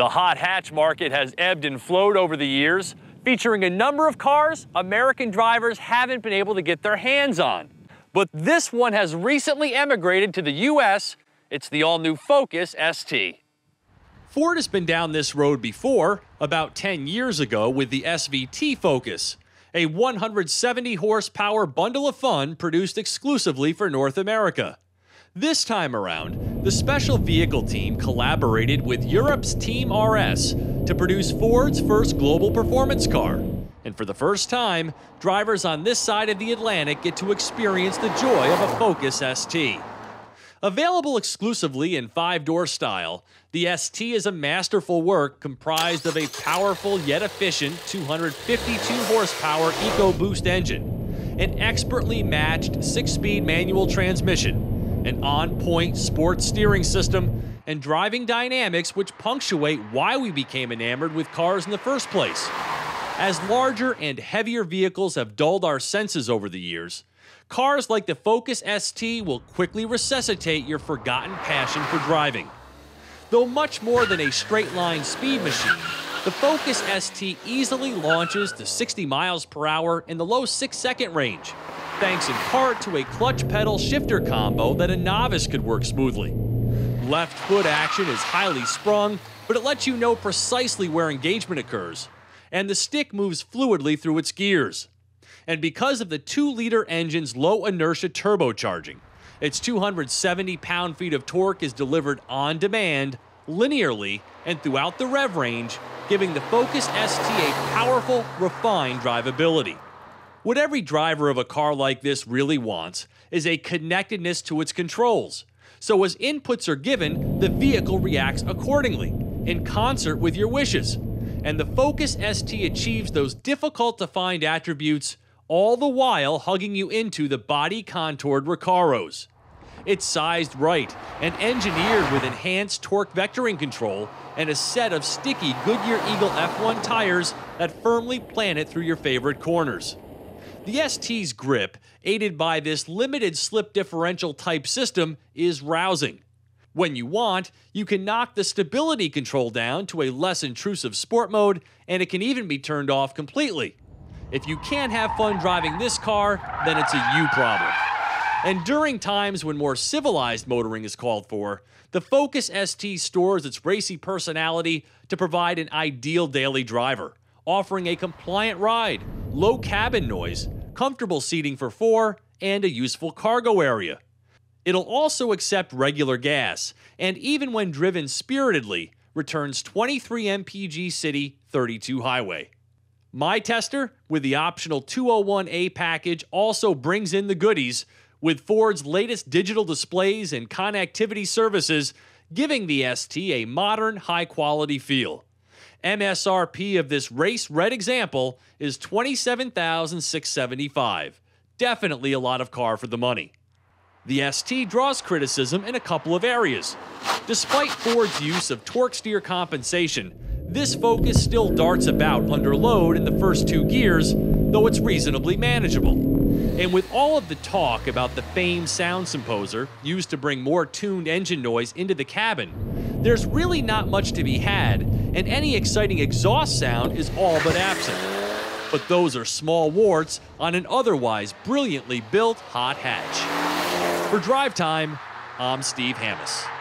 The hot hatch market has ebbed and flowed over the years, featuring a number of cars American drivers haven't been able to get their hands on. But this one has recently emigrated to the US. It's the all-new Focus ST. Ford has been down this road before, about 10 years ago with the SVT Focus, a 170 horsepower bundle of fun produced exclusively for North America. This time around, the special vehicle team collaborated with Europe's Team RS to produce Ford's first global performance car. And for the first time, drivers on this side of the Atlantic get to experience the joy of a Focus ST. Available exclusively in five door style, the ST is a masterful work comprised of a powerful yet efficient 252 horsepower EcoBoost engine, an expertly matched six speed manual transmission, an on point sports steering system, and driving dynamics which punctuate why we became enamored with cars in the first place. As larger and heavier vehicles have dulled our senses over the years, cars like the Focus ST will quickly resuscitate your forgotten passion for driving. Though much more than a straight line speed machine, the Focus ST easily launches to 60 miles per hour in the low 6 second range, thanks in part to a clutch pedal shifter combo that a novice could work smoothly. Left foot action is highly sprung, but it lets you know precisely where engagement occurs, and the stick moves fluidly through its gears. And because of the 2 liter engine's low inertia turbocharging, its 270 pound feet of torque is delivered on demand, linearly, and throughout the rev range, giving the Focus ST a powerful, refined drivability. What every driver of a car like this really wants is a connectedness to its controls. So, as inputs are given, the vehicle reacts accordingly, in concert with your wishes. And the Focus ST achieves those difficult to find attributes, all the while hugging you into the body contoured Recaros. It's sized right and engineered with enhanced torque vectoring control and a set of sticky Goodyear Eagle F1 tires that firmly plant it through your favorite corners. The ST's grip, aided by this limited slip differential type system, is rousing. When you want, you can knock the stability control down to a less intrusive sport mode, and it can even be turned off completely. If you can't have fun driving this car, then it's a you problem. And during times when more civilized motoring is called for, the Focus ST stores its racy personality to provide an ideal daily driver offering a compliant ride, low cabin noise, comfortable seating for four, and a useful cargo area. It'll also accept regular gas, and even when driven spiritedly, returns 23 mpg city 32 highway. My tester, with the optional 201A package, also brings in the goodies with Ford's latest digital displays and connectivity services, giving the ST a modern, high quality feel. MSRP of this race red example is $27,675. Definitely a lot of car for the money. The ST draws criticism in a couple of areas. Despite Ford's use of torque steer compensation, this Focus still darts about under load in the first two gears, though it's reasonably manageable. And with all of the talk about the famed sound symposer, used to bring more tuned engine noise into the cabin, there's really not much to be had, and any exciting exhaust sound is all but absent. But those are small warts on an otherwise brilliantly built hot hatch. For Drive Time, I'm Steve Hammes.